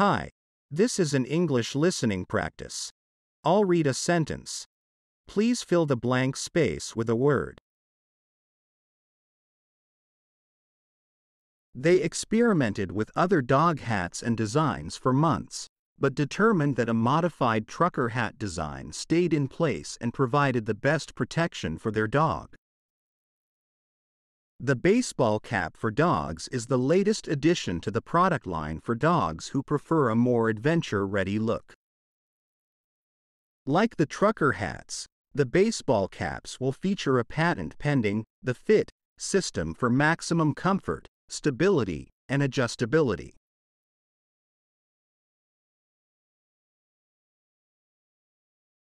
Hi. This is an English listening practice. I'll read a sentence. Please fill the blank space with a word. They experimented with other dog hats and designs for months, but determined that a modified trucker hat design stayed in place and provided the best protection for their dog. The baseball cap for dogs is the latest addition to the product line for dogs who prefer a more adventure-ready look. Like the trucker hats, the baseball caps will feature a patent pending the FIT system for maximum comfort, stability, and adjustability.